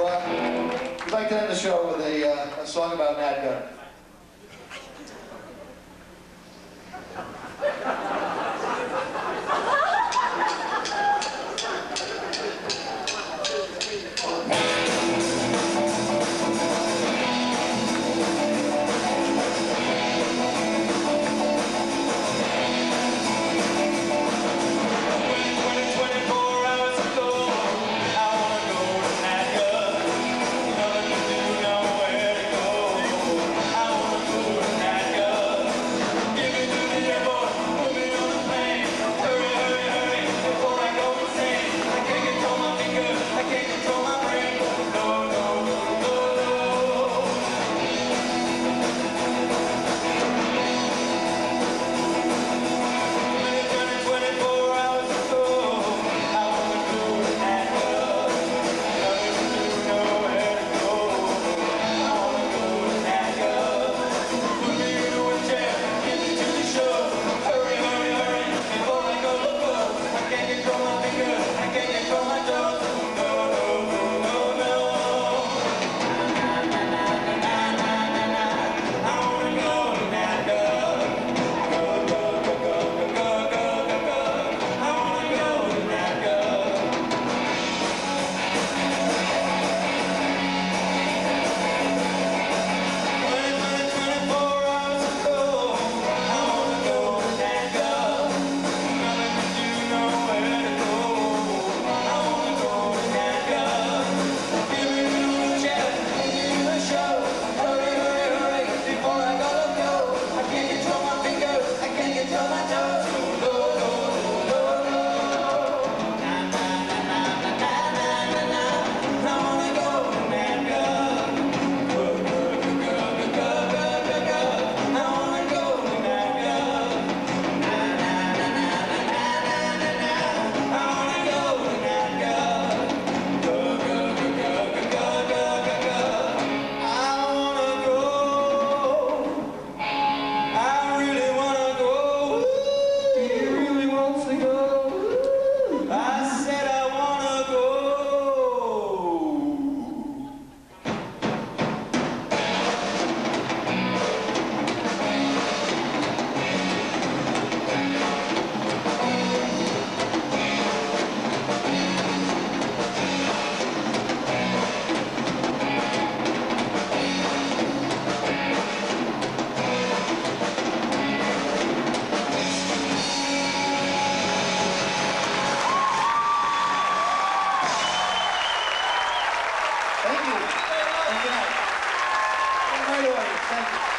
uh, we'd like to end the show with a, uh, a song about Nat Gunn. Thank you.